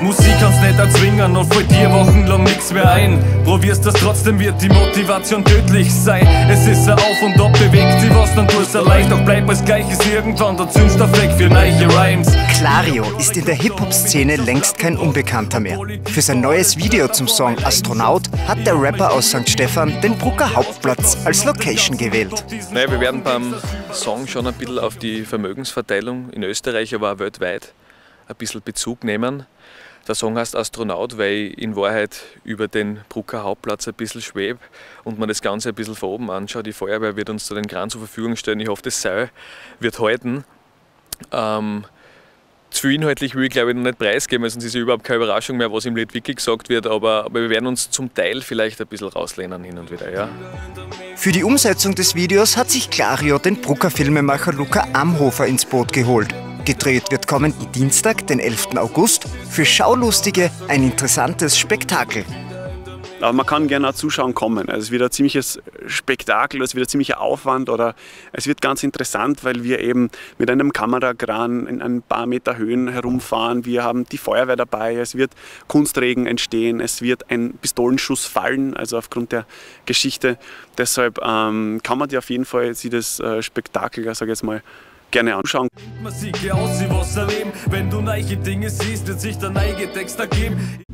Musik kannst nicht erzwingen und fällt dir wochenlang nichts mehr ein. Probierst das trotzdem, wird die Motivation tödlich sein. Es ist ein Auf und Ab, bewegt sie was, dann tust du leicht. Doch bleib als Gleiches irgendwann der Zündstoff weg für neue Rhymes. Clario ist in der Hip-Hop-Szene längst kein Unbekannter mehr. Für sein neues Video zum Song Astronaut hat der Rapper aus St. Stephan den Brucker Hauptplatz als Location gewählt. Naja, wir werden beim Song schon ein bisschen auf die Vermögensverteilung in Österreich, aber auch weltweit ein bisschen Bezug nehmen. Der Song heißt Astronaut, weil ich in Wahrheit über den Brucker Hauptplatz ein bisschen schwebe und man das Ganze ein bisschen von oben anschaut. Die Feuerwehr wird uns da den Kran zur Verfügung stellen. Ich hoffe, das Seil wird halten. Ähm, zu inhaltlich will ich glaube ich noch nicht preisgeben, sonst ist ja überhaupt keine Überraschung mehr, was im Lied wirklich gesagt wird, aber, aber wir werden uns zum Teil vielleicht ein bisschen rauslehnen hin und wieder. Ja. Für die Umsetzung des Videos hat sich Clario den Brucker Filmemacher Luca Amhofer ins Boot geholt. Gedreht wird kommenden Dienstag, den 11. August, für Schaulustige ein interessantes Spektakel. Aber man kann gerne auch zuschauen kommen. Also es wird ein ziemliches Spektakel, es wird ein ziemlicher Aufwand oder es wird ganz interessant, weil wir eben mit einem Kamerakran in ein paar Meter Höhen herumfahren. Wir haben die Feuerwehr dabei, es wird Kunstregen entstehen, es wird ein Pistolenschuss fallen, also aufgrund der Geschichte. Deshalb ähm, kann man dir auf jeden Fall sich das äh, Spektakel, sage ich jetzt mal, gerne anschauen. Man sieht aus wie was erleben. Wenn du neue Dinge siehst, wird sich der neue Text ergeben.